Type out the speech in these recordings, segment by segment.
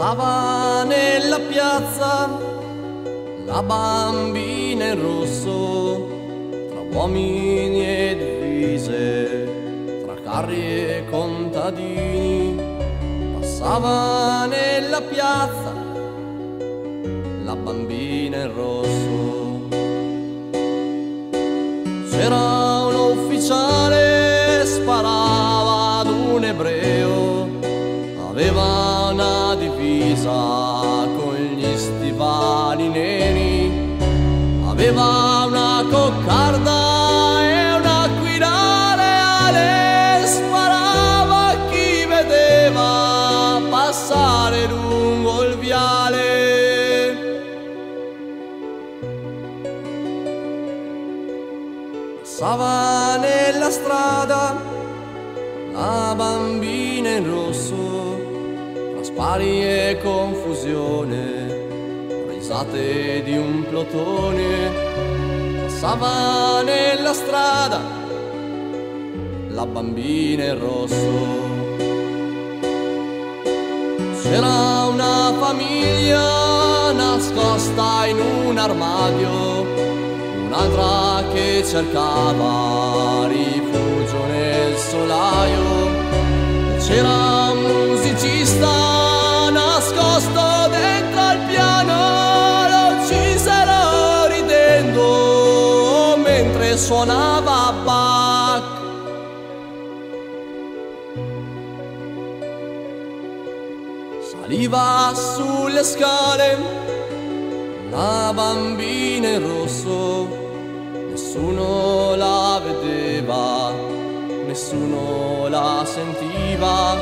Passava nella piazza la bambina in rosso, tra uomini e divise, tra carri e contadini. Passava nella piazza la bambina in rosso. C'era un ufficiale, sparava ad un ebreo, aveva divisa con gli stivali neri, aveva una coccarda e un aquilare, sparava a chi vedeva passare lungo il viale. Passava nella strada la bambina in rosso, spari e confusione, risate di un plotone. Passava nella strada la bambina in rosso. C'era una famiglia nascosta in un armadio, un'altra che cercava rifugio nel solaio. C'era suonava Bach. Saliva sulle scale la bambina in rosso, nessuno la vedeva, nessuno la sentiva.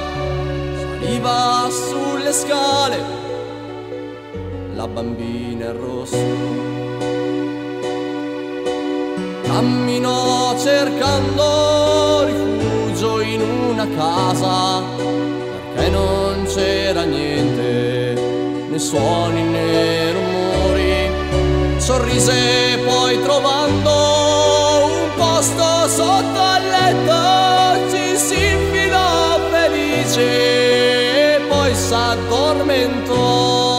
Saliva sulle scale la bambina in rosso. Camminò cercando rifugio in una casa perché non c'era niente, né suoni né rumori. Sorrise poi trovando un posto sotto al letto, ci si infilò felice e poi s'addormentò.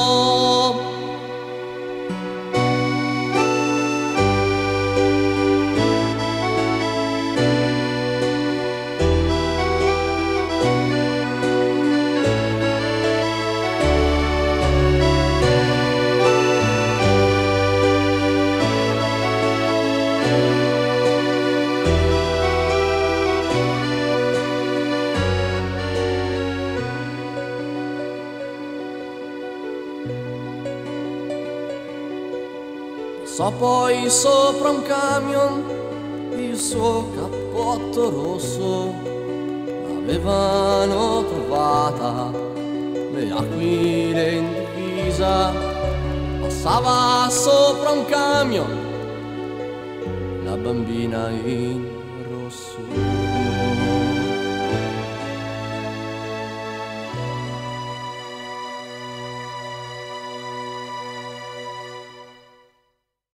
Passò poi sopra un camion il suo cappotto rosso. L'avevano trovata le aquile in divisa. Passava sopra un camion la bambina in rosso